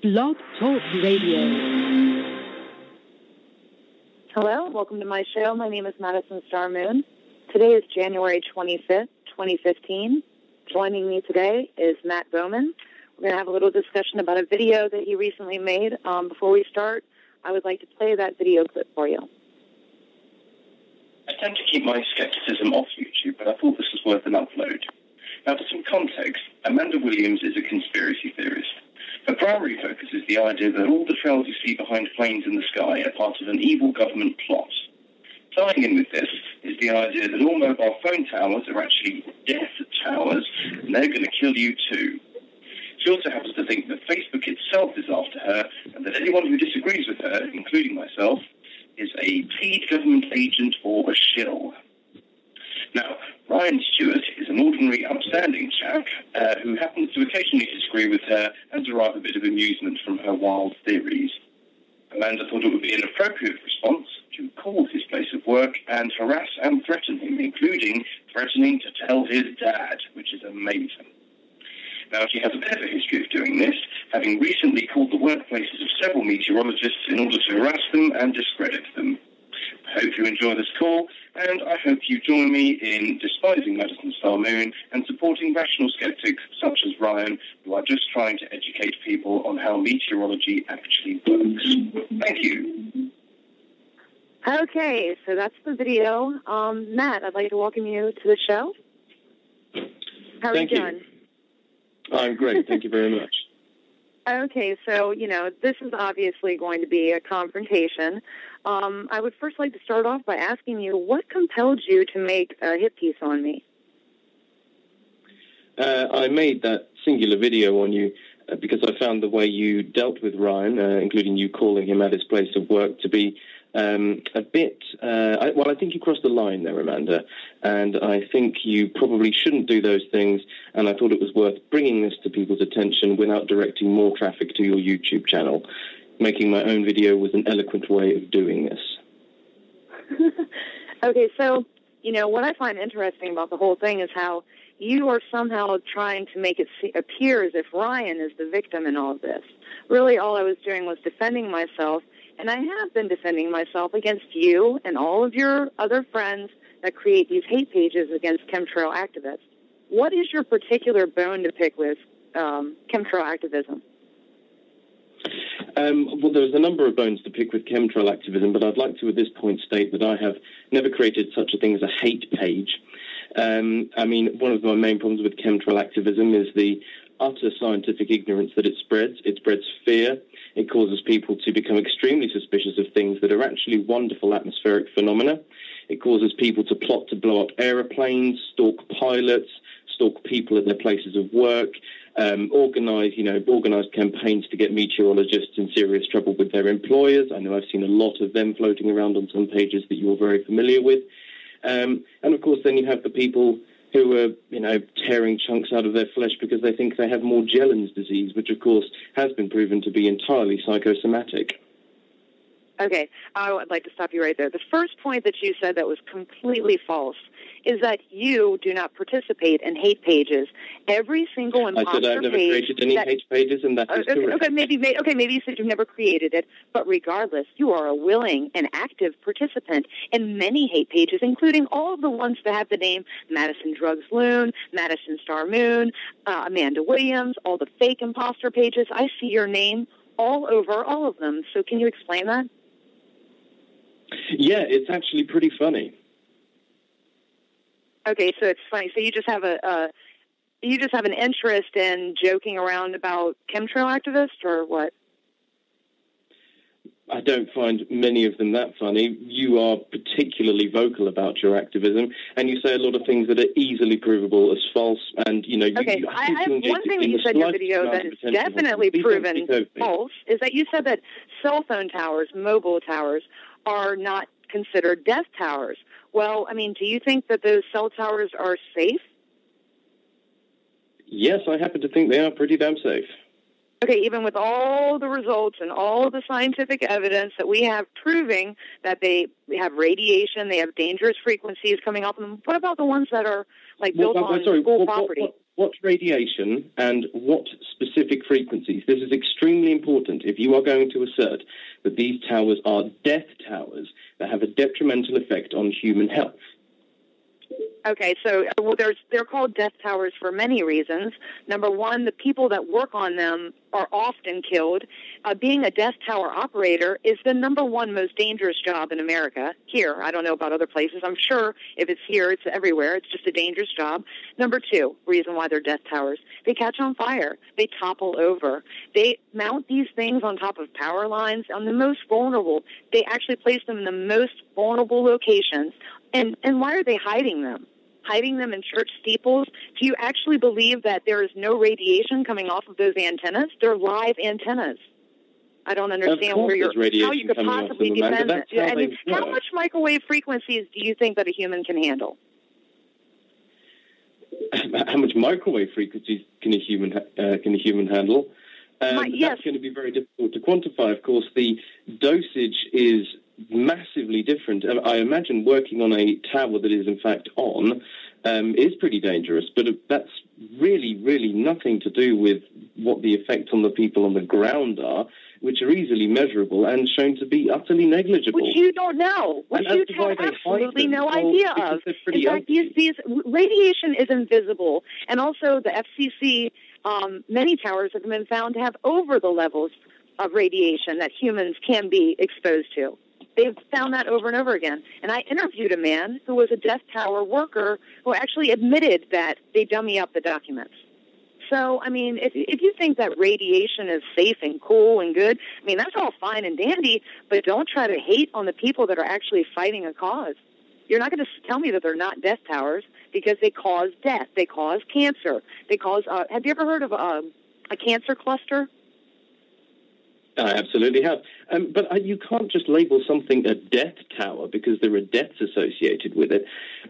Blog Talk Radio. Hello, welcome to my show. My name is Madison Star Moon. Today is January 25th, 2015. Joining me today is Matt Bowman. We're going to have a little discussion about a video that he recently made. Um, before we start, I would like to play that video clip for you. I tend to keep my skepticism off YouTube, but I thought this was worth an upload. Now, for some context, Amanda Williams is a conspiracy theorist. Her primary focus is the idea that all the trails you see behind planes in the sky are part of an evil government plot. Tying in with this is the idea that all mobile phone towers are actually death towers, and they're going to kill you too. She also happens to think that Facebook itself is after her, and that anyone who disagrees with her, including myself, is a paid government agent or a shill. Now, Ryan Stewart is an ordinary, upstanding chap uh, who happens to occasionally disagree with her and derive a bit of amusement from her wild theories. Amanda thought it would be an appropriate response to call his place of work and harass and threaten him, including threatening to tell his dad, which is amazing. Now, she has a bit of a history of doing this, having recently called the workplaces of several meteorologists in order to harass them and discredit them. I hope you enjoy this call, and I hope you join me in despising Madison Star Moon and supporting rational skeptics such as Ryan, who are just trying to educate people on how meteorology actually works. Thank you. Okay, so that's the video. Um, Matt, I'd like to welcome you to the show. How are Thank you you. doing? I'm great. Thank you very much. Okay, so, you know, this is obviously going to be a confrontation. Um, I would first like to start off by asking you what compelled you to make a hit piece on me? Uh, I made that singular video on you uh, because I found the way you dealt with Ryan, uh, including you calling him at his place of work, to be um, a bit. Uh, I, well, I think you crossed the line there, Amanda, and I think you probably shouldn't do those things. And I thought it was worth bringing this to people's attention without directing more traffic to your YouTube channel. Making my own video was an eloquent way of doing this. okay, so, you know, what I find interesting about the whole thing is how you are somehow trying to make it se- appear as if Ryan is the victim in all of this. Really, all I was doing was defending myself, and I have been defending myself against you and all of your other friends that create these hate pages against chemtrail activists. What is your particular bone to pick with um, chemtrail activism? Um, well, there's a number of bones to pick with chemtrail activism, but I'd like to at this point state that I have never created such a thing as a hate page. Um, I mean, one of my main problems with chemtrail activism is the utter scientific ignorance that it spreads. It spreads fear. It causes people to become extremely suspicious of things that are actually wonderful atmospheric phenomena. It causes people to plot to blow up aeroplanes, stalk pilots, stalk people at their places of work, um, organize, you know, organize campaigns to get meteorologists in serious trouble with their employers. I know I've seen a lot of them floating around on some pages that you're very familiar with. Um, and of course, then you have the people who are, you know, tearing chunks out of their flesh because they think they have Morgellons disease, which of course has been proven to be entirely psychosomatic. Okay, I would like to stop you right there. The first point that you said that was completely false is that you do not participate in hate pages. Every single I said I've never page created any that, hate pages, and that is okay, correct. okay, maybe, may, okay, maybe you said you've never created it, but regardless, you are a willing and active participant in many hate pages, including all of the ones that have the name Madison Drugs Loon, Madison Star Moon, uh, Amanda Williams, all the fake imposter pages. I see your name all over all of them. So can you explain that? Yeah, it's actually pretty funny. Okay, so it's funny. So you just have a, uh, you just have an interest in joking around about chemtrail activists, or what? I don't find many of them that funny. You are particularly vocal about your activism, and you say a lot of things that are easily provable as false. And you know, you, Okay, you, I, I have one thing that you said in your video that is definitely proven speak over me. false is that you said that cell phone towers, mobile towers, are not considered death towers. Well, I mean, do you think that those cell towers are safe? Yes, I happen to think they are pretty damn safe. Okay, even with all the results and all the scientific evidence that we have proving that they have radiation, they have dangerous frequencies coming off them. What about the ones that are like Well, built I'm- I'm on sorry, school property? What radiation and what specific frequencies. This is extremely important if you are going to assert that these towers are death towers that have a detrimental effect on human health. Okay, so well, there's they're called death towers for many reasons. Number one, the people that work on them are often killed. Uh, being a death tower operator is the number one most dangerous job in America. Here, I don't know about other places. I'm sure if it's here, it's everywhere. It's just a dangerous job. Number two, reason why they're death towers: they catch on fire, they topple over, they mount these things on top of power lines on the most vulnerable. They actually place them in the most vulnerable locations and and why are they hiding them? Hiding them in church steeples? Do you actually believe that there is no radiation coming off of those antennas? They're live antennas. I don't understand where you're how you could possibly defend it. How, I mean, how much microwave frequencies do you think that a human can handle? How much microwave frequencies can a human uh, can a human handle? Um, My, yes. That's going to be very difficult to quantify. Of course, the dosage is massively different. I imagine working on a tower that is in fact on um, is pretty dangerous, but that's really, really nothing to do with what the effects on the people on the ground are, which are easily measurable and shown to be utterly negligible. Which you don't know, which and you have absolutely no idea of. In fact, these, these radiation is invisible, and also the FCC. Um, many towers have been found to have over the levels of radiation that humans can be exposed to. They've found that over and over again. And I interviewed a man who was a death tower worker who actually admitted that they dummy up the documents. So, I mean, if, if you think that radiation is safe and cool and good, I mean, that's all fine and dandy, but don't try to hate on the people that are actually fighting a cause. You're not going to tell me that they're not death towers because they cause death. They cause cancer. They cause, uh, have you ever heard of uh, a cancer cluster? I absolutely have. Um, but uh, you can't just label something a death tower because there are deaths associated with it.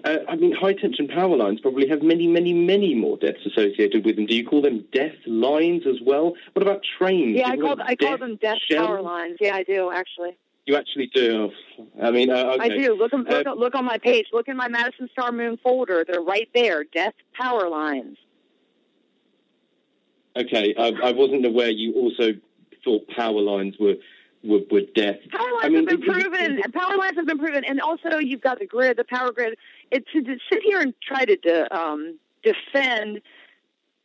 Uh, I mean, high tension power lines probably have many, many, many more deaths associated with them. Do you call them death lines as well? What about trains? Yeah, I call, I call them death shells? power lines. Yeah, I do, actually. You actually do. I mean, uh, okay. I do. Look, look, uh, look on my page. Look in my Madison Star Moon folder. They're right there. Death power lines. Okay, I, I wasn't aware you also thought power lines were were, were death. Power lines I mean, have been proven. power lines have been proven, and also you've got the grid, the power grid. It, to, to sit here and try to de, um, defend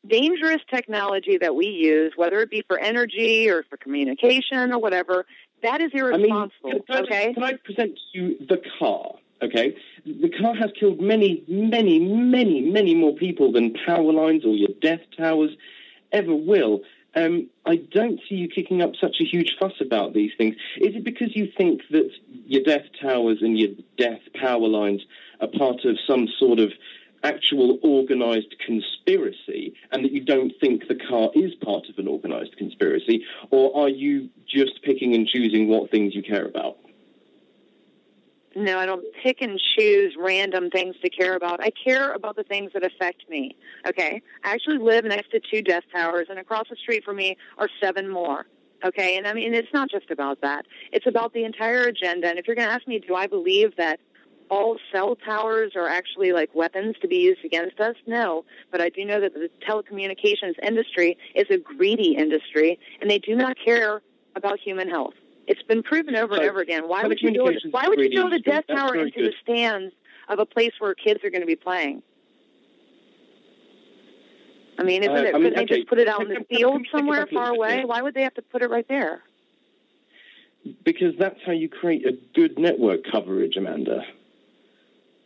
dangerous technology that we use, whether it be for energy or for communication or whatever, that is irresponsible. I mean, can, okay. Can I present to you the car? Okay, the car has killed many, many, many, many more people than power lines or your death towers ever will. Um, I don't see you kicking up such a huge fuss about these things. Is it because you think that your death towers and your death power lines are part of some sort of actual organized conspiracy and that you don't think the car is part of an organized conspiracy? Or are you just picking and choosing what things you care about? No, I don't pick and choose random things to care about. I care about the things that affect me. Okay? I actually live next to two death towers, and across the street from me are seven more. Okay? And I mean, it's not just about that, it's about the entire agenda. And if you're going to ask me, do I believe that all cell towers are actually like weapons to be used against us? No. But I do know that the telecommunications industry is a greedy industry, and they do not care about human health. It's been proven over so, and over again. Why would you build? Why would you build a death tower into good. the stands of a place where kids are going to be playing? I mean, isn't uh, it? I mean, couldn't okay. they just put it out in the field somewhere far away? Why would they have to put it right there? Because that's how you create a good network coverage, Amanda.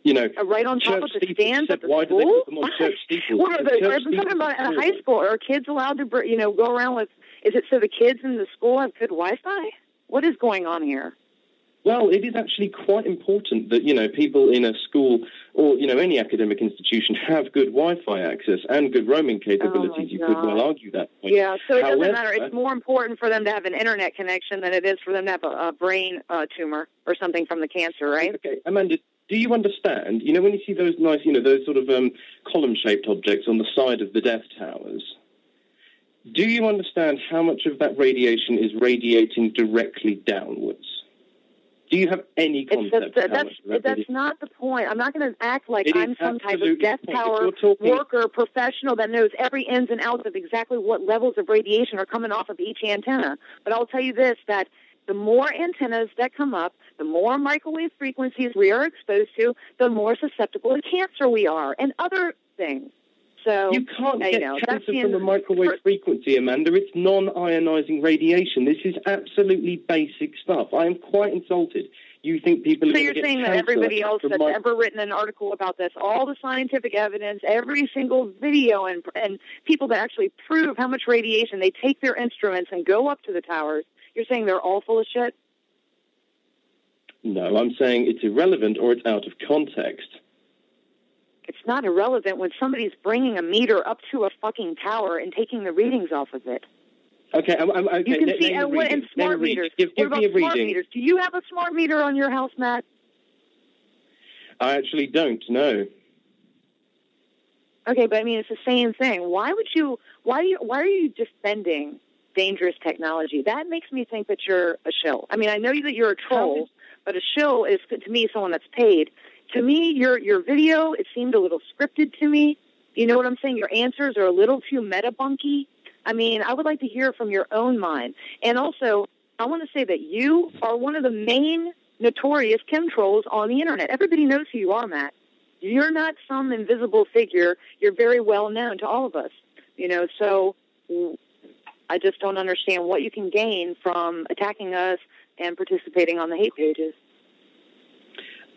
You know, uh, right on top of the stands at the why school. Do they put them on church steeples? What are they? I'm talking about at a high school. Are kids allowed to, you know, go around with? Is it so the kids in the school have good Wi-Fi? What is going on here? Well, it is actually quite important that you know people in a school or you know any academic institution have good Wi-Fi access and good roaming capabilities. Oh you could well argue that. Point. Yeah, so it However, doesn't matter. It's more important for them to have an internet connection than it is for them to have a, a brain uh, tumor or something from the cancer, right? Okay, Amanda, do you understand? You know when you see those nice, you know, those sort of um, column-shaped objects on the side of the death towers. Do you understand how much of that radiation is radiating directly downwards? Do you have any concept? Just, that's that that's not the point. I'm not going to act like it I'm some type of death power talking... worker professional that knows every ins and outs of exactly what levels of radiation are coming off of each antenna. But I'll tell you this: that the more antennas that come up, the more microwave frequencies we are exposed to, the more susceptible to cancer we are and other things. So you can't get know, cancer from a microwave for, frequency, Amanda. It's non-ionizing radiation. This is absolutely basic stuff. I am quite insulted. You think people? So you're saying that everybody else that's my... ever written an article about this, all the scientific evidence, every single video, and and people that actually prove how much radiation they take their instruments and go up to the towers, you're saying they're all full of shit? No, I'm saying it's irrelevant or it's out of context it's not irrelevant when somebody's bringing a meter up to a fucking tower and taking the readings off of it. Okay, I'm, I'm, okay. You can name see, and what, and smart meters. Give, give what me about a smart reading. meters? Do you have a smart meter on your house, Matt? I actually don't. know. Okay, but I mean, it's the same thing. Why would you? Why are you? Why are you defending dangerous technology? That makes me think that you're a shill. I mean, I know that you're a troll, but a shill is to me someone that's paid to me, your your video it seemed a little scripted to me. You know what I'm saying? Your answers are a little too meta bunky. I mean, I would like to hear from your own mind. And also, I want to say that you are one of the main notorious chemtrolls on the internet. Everybody knows who you are, Matt. You're not some invisible figure. You're very well known to all of us. You know, so I just don't understand what you can gain from attacking us and participating on the hate pages.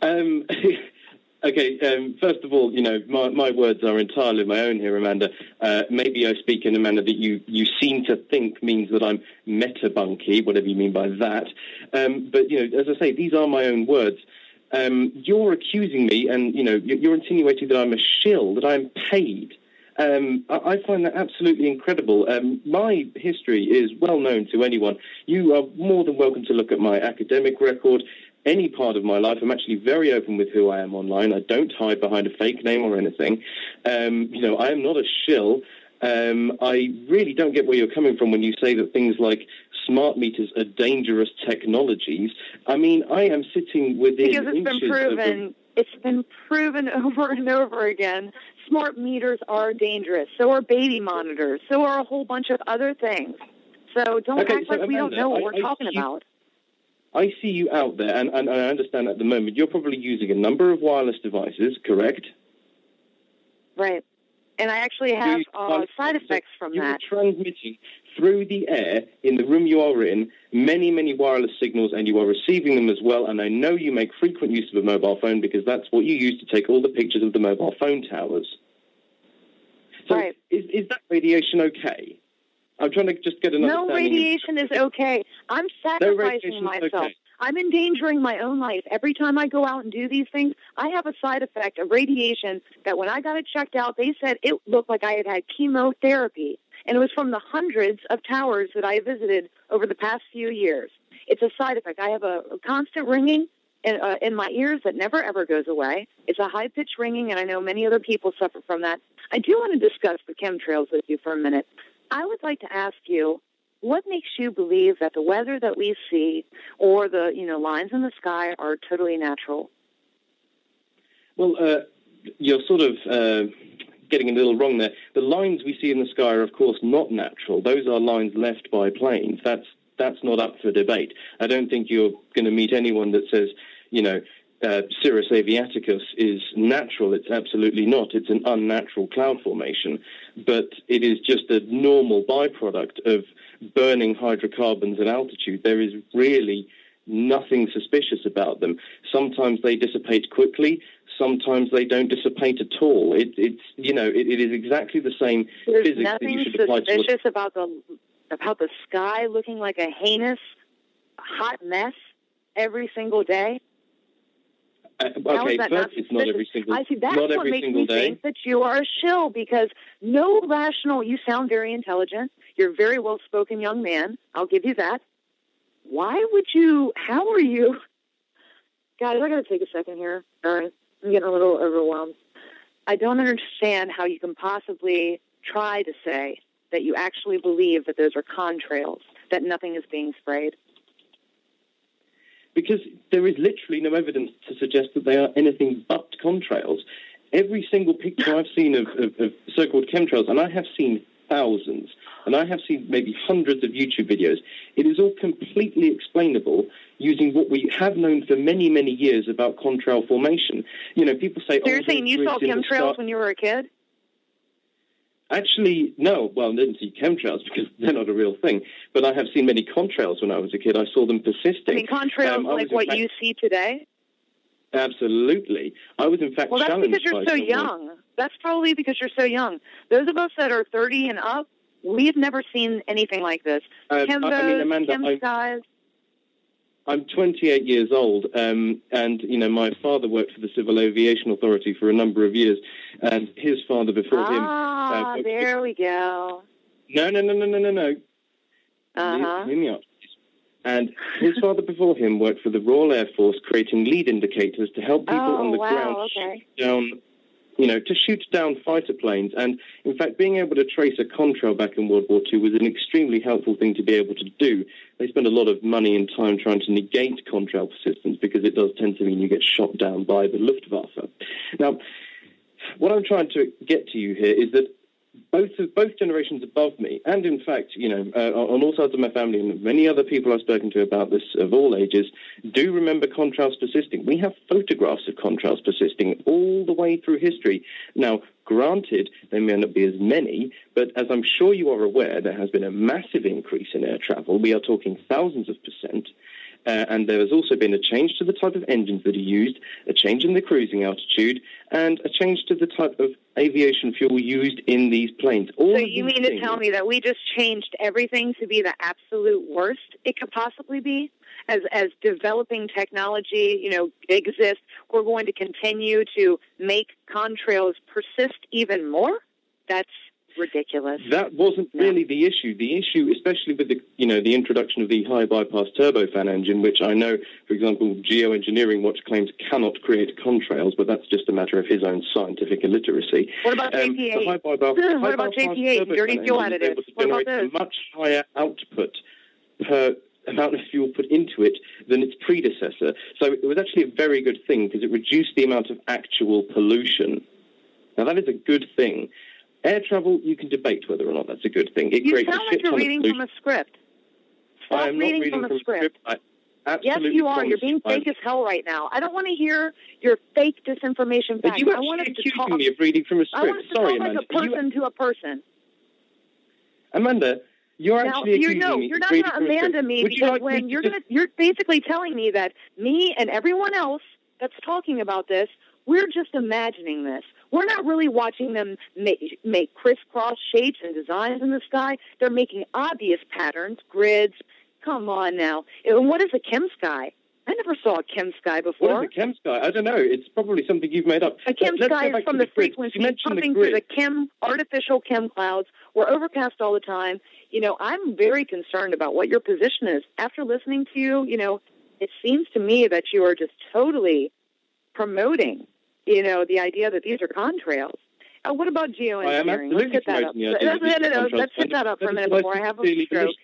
Um, okay, um, first of all, you know, my, my, words are entirely my own here, Amanda. Uh, maybe I speak in a manner that you, you seem to think means that I'm meta-bunky, whatever you mean by that. Um, but, you know, as I say, these are my own words. Um, you're accusing me and, you know, you're insinuating that I'm a shill, that I'm paid. Um, I, find that absolutely incredible. Um, my history is well known to anyone. You are more than welcome to look at my academic record any part of my life. I'm actually very open with who I am online. I don't hide behind a fake name or anything. Um, you know, I am not a shill. Um, I really don't get where you're coming from when you say that things like smart meters are dangerous technologies. I mean, I am sitting within because it's been proven. It's been proven over and over again. Smart meters are dangerous. So are baby monitors. So are a whole bunch of other things. So don't okay, act so like Amanda, we don't know what we're I talking about. I see you out there, and, and, I understand at the moment you're probably using a number of wireless devices, correct? Right. And I actually have uh, side effects from you that. You are transmitting through the air in the room you are in many, many wireless signals, and you are receiving them as well. And I know you make frequent use of a mobile phone because that's what you use to take all the pictures of the mobile phone towers. So right. is, is that radiation okay? I'm trying to just get an No radiation is okay. I'm sacrificing myself. Okay. I'm endangering my own life. Every time I go out and do these things, I have a side effect of radiation that when I got it checked out, they said it looked like I had had chemotherapy. And it was from the hundreds of towers that I visited over the past few years. It's a side effect. I have a, a constant ringing in, uh, in my ears that never ever goes away. It's a high pitched ringing, and I know many other people suffer from that. I do want to discuss the chemtrails with you for a minute. I would like to ask you, what makes you believe that the weather that we see or the you know lines in the sky are totally natural? Well, uh, you're sort of uh, getting a little wrong there. The lines we see in the sky are, of course, not natural. Those are lines left by planes. That's that's not up for debate. I don't think you're going to meet anyone that says, you know, uh, Cirrus aviaticus is natural. It's absolutely not. It's an unnatural cloud formation, but it is just a normal byproduct of burning hydrocarbons at altitude. There is really nothing suspicious about them. Sometimes they dissipate quickly. Sometimes they don't dissipate at all. It, it's you know it, it is exactly the same There's physics that you should apply to. There's nothing suspicious about the about the sky looking like a heinous hot mess every single day. Uh, okay, first, it's not every single. I see that's not what every makes single me day. think that you are a shill because no rational. You sound very intelligent. You're a very well-spoken young man. I'll give you that. Why would you? How are you? Guys, I got to take a second here. Right, I'm getting a little overwhelmed. I don't understand how you can possibly try to say that you actually believe that those are contrails, that nothing is being sprayed. Because there is literally no evidence to suggest that they are anything but contrails. Every single picture I've seen of, of, of so-called chemtrails, and I have seen thousands, and I have seen maybe hundreds of YouTube videos. It is all completely explainable using what we have known for many, many years about contrail formation. You know, people say, So you're oh, saying you saw grids in the chemtrails when you were a kid? Actually, no. Well, I didn't see chemtrails because they're not a real thing. But I have seen many contrails when I was a kid. I saw them persisting. I mean, contrails Um, I like what fact- you see today? Absolutely. I was, in fact, Well, that's because you're so someone- young. That's probably because you're so young. Those of us that are 30 and up, we've never seen anything like this. Um, Chem I, mean, Amanda, I'm, 28 years old, um, and you know my father worked for the Civil Aviation Authority for a number of years, and his father before him. Ah, uh, there we go. No, no, no, no, no, no, no. Me out. And his father before him worked for the Royal Air Force, creating lead indicators to help people Oh, on the wow, ground okay. shoot down, you know, to shoot down fighter planes. And in fact, being able to trace a contrail back in World War II was an extremely helpful thing to be able to do. They spend a lot of money and time trying to negate contrail persistence because it does tend to mean you get shot down by the Luftwaffe. Now, what I'm trying to get to you here is that both both generations above me, and in fact, you know, uh, on all sides of my family and many other people I've spoken to about this of all ages, do remember contrails persisting. We have photographs of contrails persisting all the way through history. Now, granted, there may not be as many, but as I'm sure you are aware, there has been a massive increase in air travel. We are talking thousands of percent. Uh, and there has also been a change to the type of engines that are used, a change in the cruising altitude, and a change to the type of aviation fuel used in these planes. All So you mean to tell me that we just changed everything to be the absolute worst it could possibly be? As as developing technology, you know, exists, we're going to continue to make contrails persist even more? That's ridiculous. That wasn't No. really the issue. The issue, especially with the you know the introduction of the high bypass turbofan engine, which I know, for example, Geoengineering Watch claims cannot create contrails, but that's just a matter of his own scientific illiteracy. What about Um, the JP8? high What about bypass JP8, dirty fuel additives? What about a much higher output per amount of fuel put into it than its predecessor. So it was actually a very good thing because it reduced the amount of actual pollution. Now that is a good thing. Air travel, you can debate whether or not that's a good thing. It You creates sound a like you're reading from a script. Stop I am not reading, reading from a from script. Yes, you are. You're being you I'm- fake as hell right now. I don't want to hear your fake disinformation Are facts. you I want us to accusing talk. me of reading from a want script? us to Sorry, talk Amanda. like a Are you- person to a person. Amanda, you're now, actually you're accusing no, me you're of not reading going to from a script. Amanda me Would you because like me when to you're just- going to, you're basically telling me that me and everyone else that's talking about this, we're just imagining this. We're not really watching them make, make crisscross shapes and designs in the sky. They're making obvious patterns, grids. Come on now. And what is a chem sky? I never saw a chem sky before. What is a chem sky? I don't know. It's probably something you've made up. A chem Let's sky is from the, grids. frequency You mentioned pumping the through the chem artificial chem clouds. We're overcast all the time. You know, I'm very concerned about what your position is. After listening to you, you know, it seems to me that you are just totally promoting, you know, the idea that these are contrails. Uh, what about geoengineering? Let's hit that up. No, no, no. Let's hit that up for a minute before I have a stroke.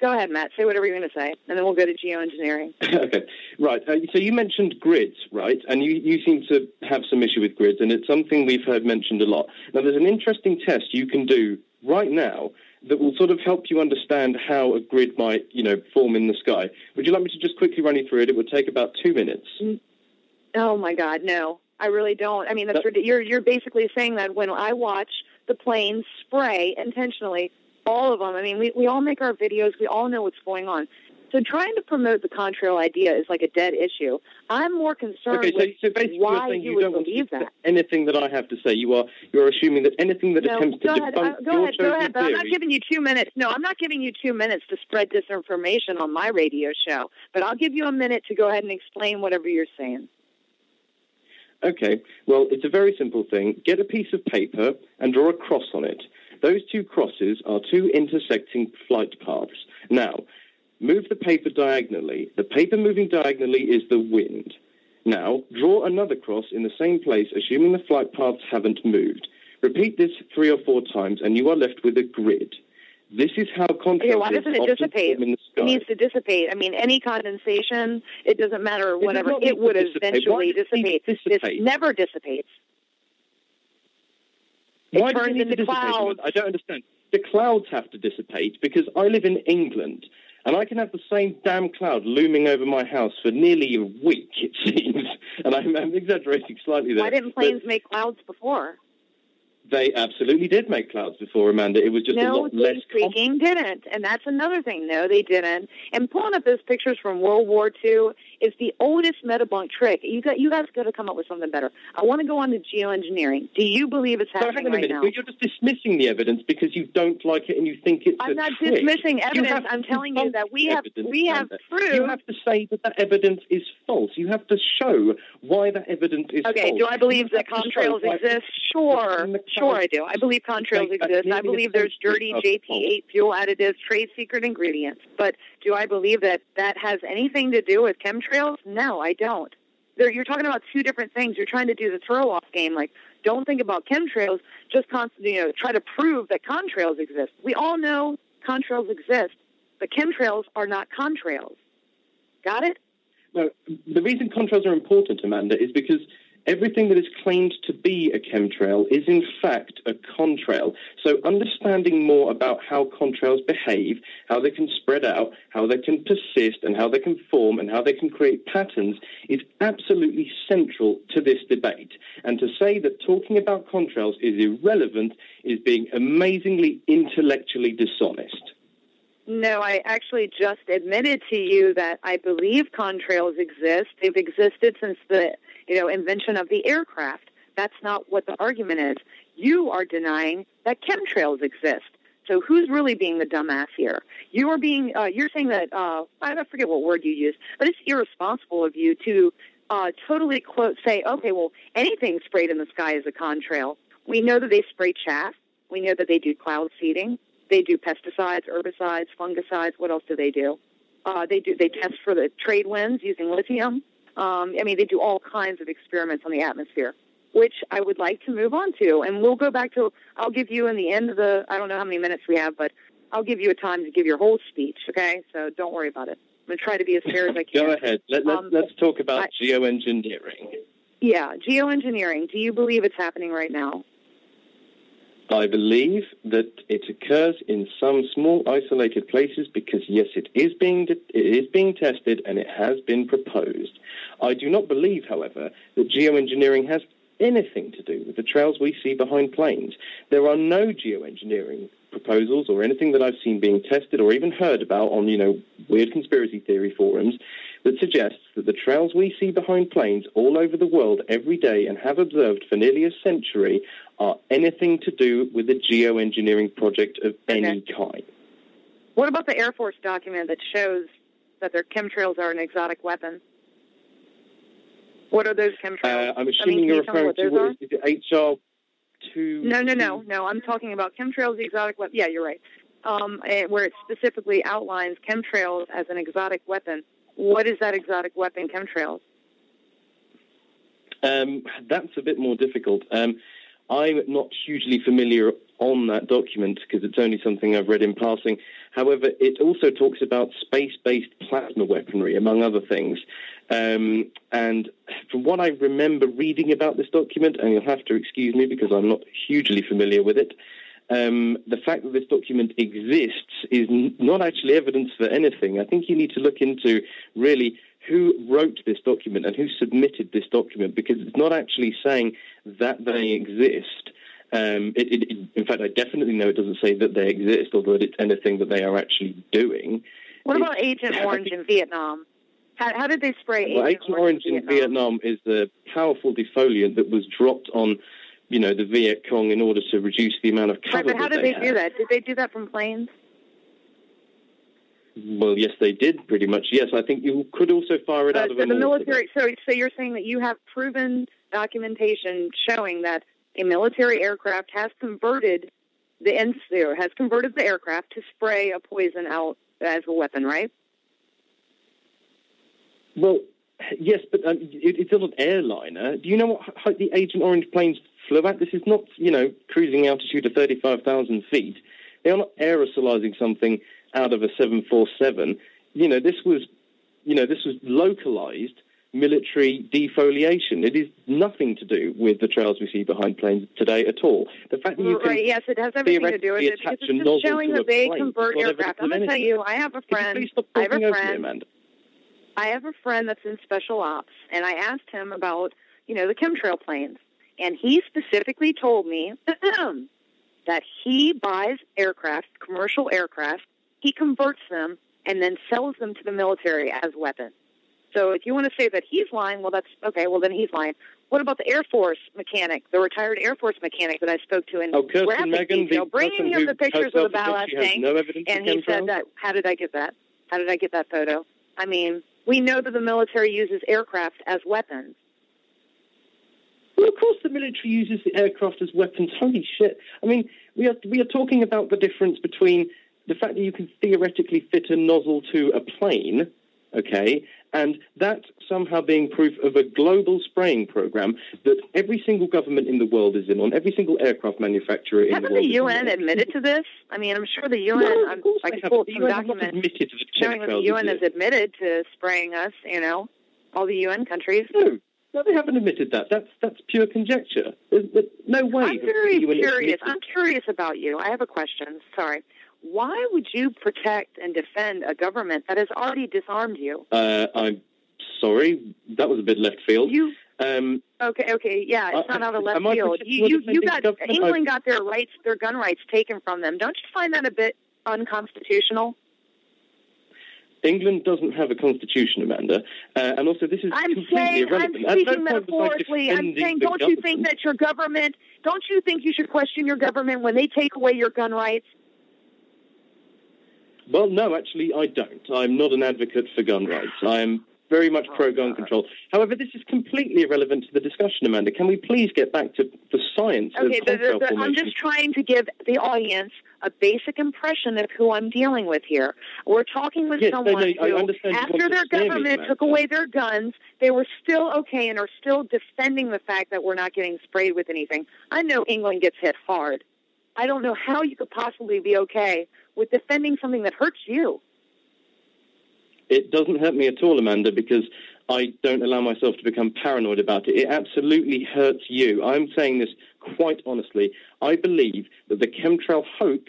Go ahead, Matt. Say whatever you're going to say, and then we'll go to geoengineering. okay, right. Uh, so you mentioned grids, right? And you, you seem to have some issue with grids, and it's something we've heard mentioned a lot. Now, there's an interesting test you can do right now that will sort of help you understand how a grid might, you know, form in the sky. Would you like me to just quickly run you through it? It would take about two minutes. Oh my God, no, I really don't. I mean, that's ridiculous. You're you're basically saying that when I watch the planes spray intentionally, all of them. I mean, we we all make our videos. We all know what's going on. So trying to promote the contrail idea is like a dead issue. I'm more concerned Okay, so, with so basically why you you, would don't believe that. anything that I have to say. You are you're assuming that anything that No, attempts to go ahead. debunk Uh, go your ahead. Go ahead. But I'm not giving you two minutes. No, I'm not giving you two minutes to spread disinformation on my radio show. But I'll give you a minute to go ahead and explain whatever you're saying. Okay, well, it's a very simple thing. Get a piece of paper and draw a cross on it. Those two crosses are two intersecting flight paths. Now, move the paper diagonally. The paper moving diagonally is the wind. Now, draw another cross in the same place, assuming the flight paths haven't moved. Repeat this three or four times, and you are left with a grid. This is how contrails Okay, why doesn't it dissipate? in the It needs to dissipate. I mean, any condensation, it doesn't matter, It whatever, it would dissipate. Eventually it dissipate. This dissipate? never dissipates. It Why turns it need to into clouds. I don't understand. The clouds have to dissipate because I live in England and I can have the same damn cloud looming over my house for nearly a week, it seems. And I'm, I'm exaggerating slightly there. Why didn't but planes make clouds before? They absolutely did make clouds before, Amanda. It was just a no, lot less freaking didn't. And that's another thing. No, they didn't. And pulling up those pictures from World War II is the oldest metabunk trick. You got you guys got to come up with something better. I want to go on to geoengineering. Do you believe it's happening hang on a right now? But you're just dismissing the evidence because you don't like it and you think it's I'm a not trick. dismissing evidence. I'm telling you that we have we have proof. You have to say that that evidence is false. You have to show why that evidence is false. Okay, false. do I believe that have to show contrails exist? Sure, sure. I do. I believe contrails exist. I believe there's dirty JP8 fuel additives, trade secret ingredients. But do I believe that that has anything to do with chemtrails? No, I don't. You're talking about two different things. You're trying to do the throw-off game, like don't think about chemtrails. Just constantly, you know, try to prove that contrails exist. We all know contrails exist, but chemtrails are not contrails. Got it? No, the reason contrails are important, Amanda, is because everything that is claimed to be a chemtrail is in fact a contrail. So understanding more about how contrails behave, how they can spread out, how they can persist, and how they can form, and how they can create patterns is absolutely central to this debate. And to say that talking about contrails is irrelevant is being amazingly intellectually dishonest. No, I actually just admitted to you that I believe contrails exist. They've existed since the you know invention of the aircraft. That's not what the argument is. You are denying that chemtrails exist. So who's really being the dumbass here? You are being. Uh, you're saying that. Uh, I forget what word you used, but it's irresponsible of you to uh, totally quote say, okay, well, anything sprayed in the sky is a contrail. We know that they spray chaff. We know that they do cloud seeding. They do pesticides, herbicides, fungicides. What else do they do? Uh, they do. They test for the trade winds using lithium. Um, I mean, they do all kinds of experiments on the atmosphere, which I would like to move on to. And we'll go back to. I'll give you in the end of the. I don't know how many minutes we have, but I'll give you a time to give your whole speech. Okay, so don't worry about it. I'm going to try to be as fair as I can. Go ahead. Let, let, Um, let's talk about I- geoengineering. Yeah, geoengineering. Do you believe it's happening right now? I believe that it occurs in some small isolated places because yes, it is being it is being tested and it has been proposed. I do not believe, however, that geoengineering has anything to do with the trails we see behind planes. There are no geoengineering proposals or anything that I've seen being tested or even heard about on, you know, weird conspiracy theory forums that suggests that the trails we see behind planes all over the world every day and have observed for nearly a century are anything to do with a geoengineering project of any kind. What about the Air Force document that shows that their chemtrails are an exotic weapon? What are those chemtrails? Uh, I'm I assuming mean, you're you tell me referring what to what is it HR two? No, no, no, no. I'm talking about chemtrails, the exotic weapon. Yeah, you're right. Um, eh, where it specifically outlines chemtrails as an exotic weapon. What is that exotic weapon, chemtrails? Um, that's a bit more difficult. Um, I'm not hugely familiar on that document because it's only something I've read in passing. However, it also talks about space-based plasma weaponry, among other things. Um, and from what I remember reading about this document, and you'll have to excuse me because I'm not hugely familiar with it, um, the fact that this document exists is n- not actually evidence for anything. I think you need to look into really who wrote this document and who submitted this document because it's not actually saying that they exist. Um, it, it, it- in fact, I definitely know it doesn't say that they exist or that it's anything that they are actually doing. What about Agent Orange in Vietnam? How, how did they spray Well, Agent, Agent Orange in Vietnam is the powerful defoliant that was dropped on, you know, the Viet Cong in order to reduce the amount of cover Right, but how did they, had. do that? Did they do that from planes? Well, yes, they did pretty much. Yes, I think you could also fire it Uh, out of a the military. So, so you're saying that you have proven documentation showing that a military aircraft has converted the NCO has converted the aircraft to spray a poison out as a weapon, right? Well, yes, but um, it, it's not an airliner. Do you know what the Agent Orange planes flew at? This is not, you know, cruising altitude of 35,000 feet. They are not aerosolizing something out of a 747. You know, this was, you know, this was localized military defoliation. It is nothing to do with the trails we see behind planes today at all. The fact that you can right, yes, it has everything to do with it because it's just showing that they convert aircraft. I'm going to tell you, I have a friend. I have a friend. Me, I have a friend that's in special ops, and I asked him about, you know, the chemtrail planes, and he specifically told me that he buys aircraft, commercial aircraft, he converts them, and then sells them to the military as weapons. So if you want to say that he's lying, well, that's okay. Well, then he's lying. What about the Air Force mechanic, the retired Air Force mechanic that I spoke to in oh, Kirsten Megan, detail, bringing him the pictures of the ballast tank, no and he said that. How did I get that? How did I get that photo? I mean, we know that the military uses aircraft as weapons. Well, of course, the military uses the aircraft as weapons. Holy shit! I mean, we are we are talking about the difference between the fact that you can theoretically fit a nozzle to a plane, okay, and that somehow being proof of a global spraying program that every single government in the world is in on, every single aircraft manufacturer in Haven't the world. the UN admitted to this? I mean, I'm sure the UN, no, I'm, I can pull some documents admitted to the showing that the UN has admitted to spraying us, you know, all the UN countries. No. No, they haven't admitted that. That's that's pure conjecture. There's, there's no way. I'm very curious. I'm curious about you. I have a question. Sorry why would you protect and defend a government that has already disarmed you? Uh, I'm sorry, that was a bit left field. You um, okay? Okay, yeah, it's uh, not out of left field. You you, you got? England I... got their rights, their gun rights taken from them. Don't you find that a bit unconstitutional? England doesn't have a constitution, Amanda, uh, and also this is I'm completely saying, irrelevant. I'm speaking metaphorically. I'm saying, don't you think that your government? Don't you think you should question your government when they take away your gun rights? Well, no, actually, I don't. I'm not an advocate for gun rights. I am very much pro gun control. However, this is completely irrelevant to the discussion, Amanda. Can we please get back to the science okay, of the, the, the, I'm just trying to give the audience a basic impression of who I'm dealing with here. We're talking with yes, someone no, no, who, after their government me, took away their guns, they were still okay and are still defending the fact that we're not getting sprayed with anything. I know England gets hit hard. I don't know how you could possibly be okay with defending something that hurts you. It doesn't hurt me at all, Amanda, because I don't allow myself to become paranoid about it. It absolutely hurts you. I'm saying this quite honestly. I believe that the chemtrail hoax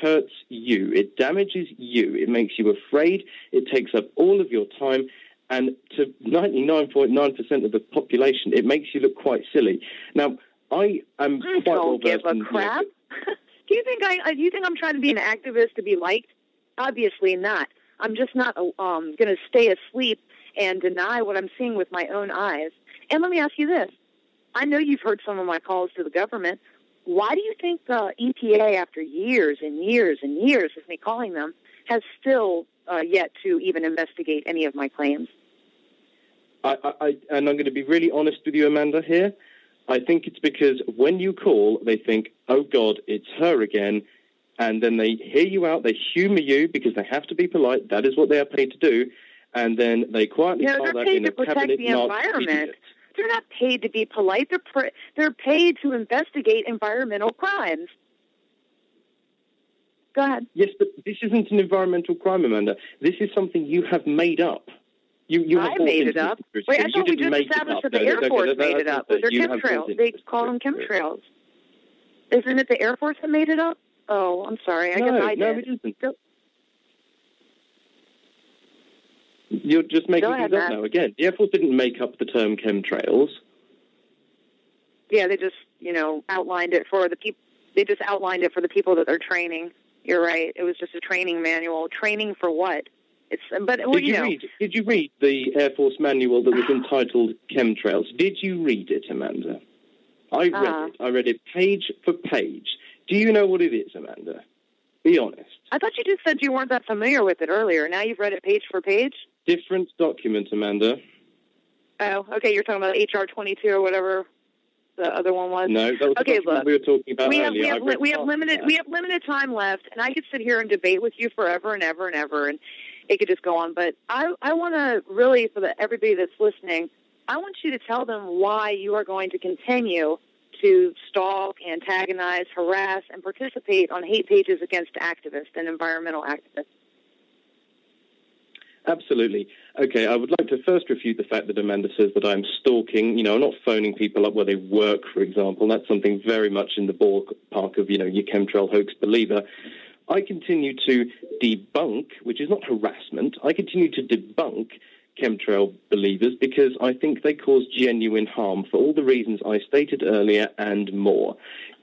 hurts you. It damages you. It makes you afraid. It takes up all of your time. And to 99.9% of the population, it makes you look quite silly. Now, I am I quite well don't give a crap. do you think I? Do you think I'm trying to be an activist to be liked? Obviously not. I'm just not um, going to stay asleep and deny what I'm seeing with my own eyes. And let me ask you this: I know you've heard some of my calls to the government. Why do you think the EPA, after years and years and years of me calling them, has still uh, yet to even investigate any of my claims? I, I, and I'm going to be really honest with you, Amanda. Here, I think it's because when you call, they think, oh God, it's her again. And then they hear you out, they humor you because they have to be polite. That is what they are paid to do. And then they quietly no, file that in a protect cabinet the environment. They're not paid to be polite. They're pr- they're paid to investigate environmental crimes. Go ahead. Yes, but this isn't an environmental crime, Amanda. This is something you have made up. You, you I made it up. Wait, I thought we just established that the Air okay, Force made it up. They're chemtrails. They call them chemtrails. Isn't it the Air Force that made it up? Oh, I'm sorry. I no, guess I did. No, it isn't. You're just making things up Matt. now. Again, the Air Force didn't make up the term chemtrails. Yeah, they just you know outlined it for the people. They just outlined it for the people that they're training. You're right. It was just a training manual. Training for what? It's but well, did you, know. read? Did you read the Air Force manual that was entitled Chemtrails? Did you read it, Amanda? I read Uh-huh. it. I read it page for page. Do you know what it is, Amanda? Be honest. I thought you just said you weren't that familiar with it earlier. Now you've read it page for page. Different document, Amanda. Oh, okay. You're talking about HR 22 or whatever the other one was. No, that was Okay, the look. we were talking about we have earlier. we have, li- we have limited that. we have limited time left, and I could sit here and debate with you forever and ever and ever, and it could just go on. But I I want to really for the everybody that's listening, I want you to tell them why you are going to continue to stalk, antagonize, harass, and participate on hate pages against activists and environmental activists. Absolutely. Okay, I would like to first refute the fact that Amanda says that I'm stalking. You know, I'm not phoning people up where they work, for example. That's something very much in the ballpark of, you know, your chemtrail hoax believer. I continue to debunk, which is not harassment, I continue to debunk chemtrail believers because I think they cause genuine harm for all the reasons I stated earlier and more.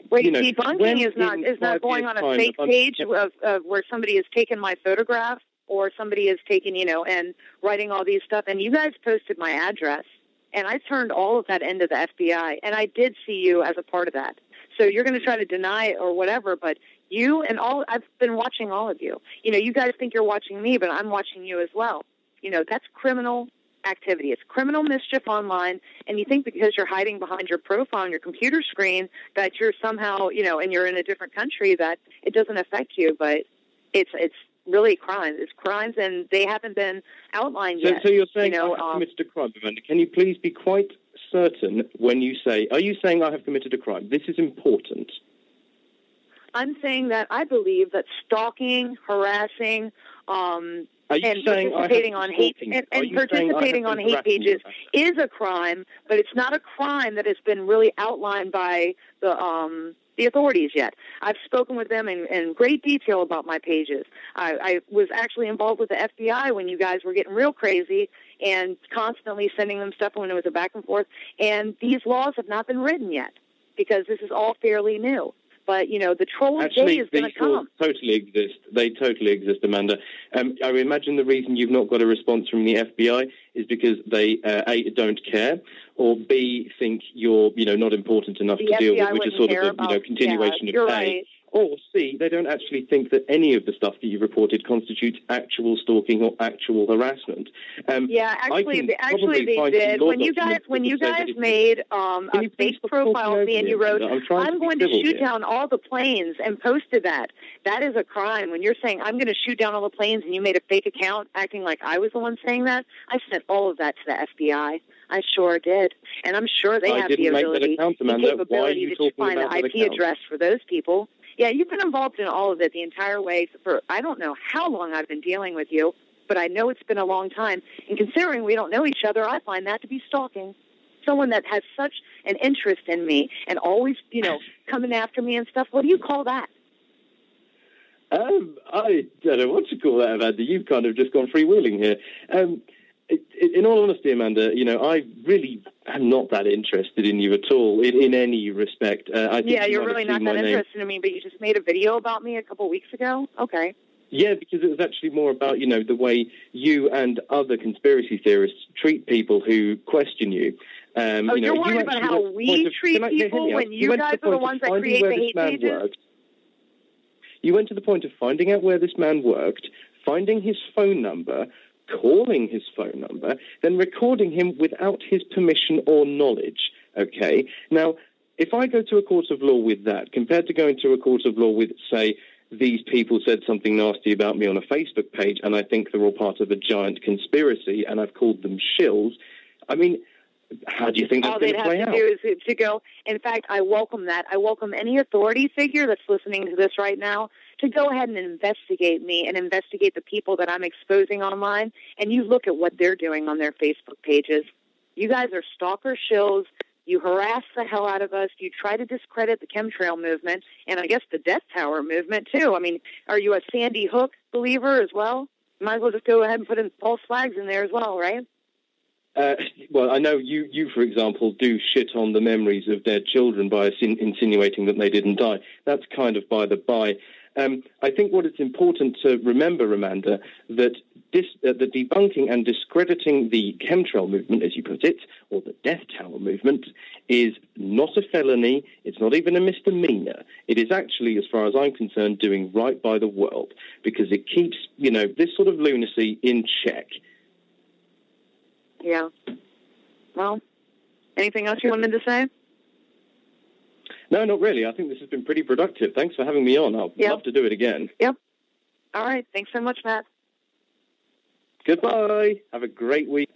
Wait, You know, debunking is not is not going on a fake page of, of where somebody has taken my photograph or somebody has taken you know and writing all these stuff. And you guys posted my address, and I turned all of that into the FBI, and I did see you as a part of that. So you're going to try to deny it or whatever, but you and all I've been watching all of you. You know, you guys think you're watching me, but I'm watching you as well. You know, that's criminal activity. It's criminal mischief online, and you think because you're hiding behind your profile on your computer screen that you're somehow, you know, and you're in a different country that it doesn't affect you, but it's it's really crimes. It's crimes, and they haven't been outlined So, yet. so you're saying you know, I have um, committed a crime, Amanda. Can you please be quite certain when you say, are you saying I have committed a crime? This is important. I'm saying that I believe that stalking, harassing, um, and saying I have participating on hate and, and you saying I have participating on hate pages is a crime, but it's not a crime that has been really outlined by the um, the authorities yet. I've spoken with them in, in great detail about my pages. I, I was actually involved with the FBI when you guys were getting real crazy and constantly sending them stuff when it was a back and forth. And these laws have not been written yet because this is all fairly new. But you know, the troll day Actually, is going these to come. totally exist. They totally exist, Amanda. Um, I imagine the reason you've not got a response from the FBI is because they uh, a don't care, or b think you're you know not important enough The to deal with, which is sort of a you know continuation yeah, you're of a. right. Or C, they don't actually think that any of the stuff that you've reported constitutes actual stalking or actual harassment. Um, Yeah, actually, actually they did. When you guys when you would say that guys made um, a fake profile of me and you wrote, I'm "I'm be going to shoot here. down all the planes," and posted that, that is a crime. When you're saying I'm going to shoot down all the planes and you made a fake account acting like I was the one saying that, I sent all of that to the FBI. I sure did, and I'm sure they I have the didn't make that ability account, and Amanda. Why are capability to find the IP account? address for those people. Yeah, you've been involved in all of it the entire way for I don't know how long I've been dealing with you, but I know it's been a long time. And considering we don't know each other, I find that to be stalking. Someone that has such an interest in me and always, you know, coming after me and stuff. What do you call that? Um, I don't know what to call that, Amanda. You've kind of just gone freewheeling here. Um, in all honesty, Amanda, you know, I really am not that interested in you at all, in, in any respect. Uh, I think Yeah, you you're really not that name. interested in me, but you just made a video about me a couple weeks ago. Okay. Yeah, because it was actually more about, you know, the way you and other conspiracy theorists treat people who question you. Um, Oh, you know, you're worried you about how went to the we of- treat Can I- people when you to guys are the ones that create the hate pages? worked. You went to the point of finding out where this man worked, finding his phone number, calling his phone number, then recording him without his permission or knowledge. Okay? Now, if I go to a court of law with that, compared to going to a court of law with, say, these people said something nasty about me on a Facebook page, and I think they're all part of a giant conspiracy, and I've called them shills. I mean, how do you think that's all they'd to have to out? do is to go. In fact, I welcome that. I welcome any authority figure that's listening to this right now to go ahead and investigate me and investigate the people that I'm exposing online. And you look at what they're doing on their Facebook pages. You guys are stalker shills. You harass the hell out of us. You try to discredit the chemtrail movement and I guess the Death Tower movement too. I mean, are you a Sandy Hook believer as well? Might as well just go ahead and put in false flags in there as well, right? Uh, well, I know you, you, for example, do shit on the memories of dead children by insinuating that they didn't die. That's kind of by the by. Um, I think what it's important to remember, Amanda, that dis- uh, the debunking and discrediting the chemtrail movement, as you put it, or the Death Tower movement, is not a felony. It's not even a misdemeanor. It is actually, as far as I'm concerned, doing right by the world because it keeps, you know, this sort of lunacy in check. Yeah. Well, anything else you wanted to say? No, not really. I think this has been pretty productive. Thanks for having me on. I'd Yeah. love to do it again. Yep. All right. Thanks so much, Matt. Goodbye. Have a great week.